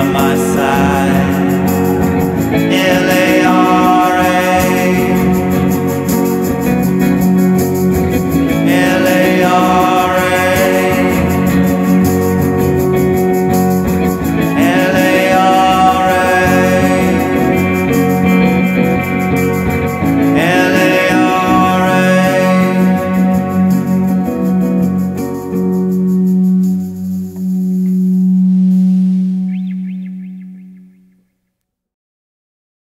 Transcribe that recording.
amassar.